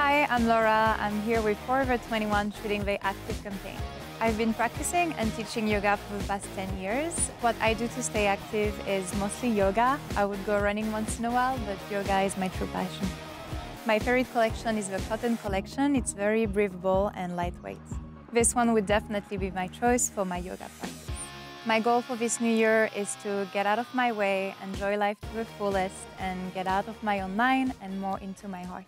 Hi, I'm Laura. I'm here with Forever 21 shooting the active campaign. I've been practicing and teaching yoga for the past 10 years. What I do to stay active is mostly yoga. I would go running once in a while, but yoga is my true passion. My favorite collection is the cotton collection. It's very breathable and lightweight. This one would definitely be my choice for my yoga practice. My goal for this new year is to get out of my way, enjoy life to the fullest, and get out of my own mind and more into my heart.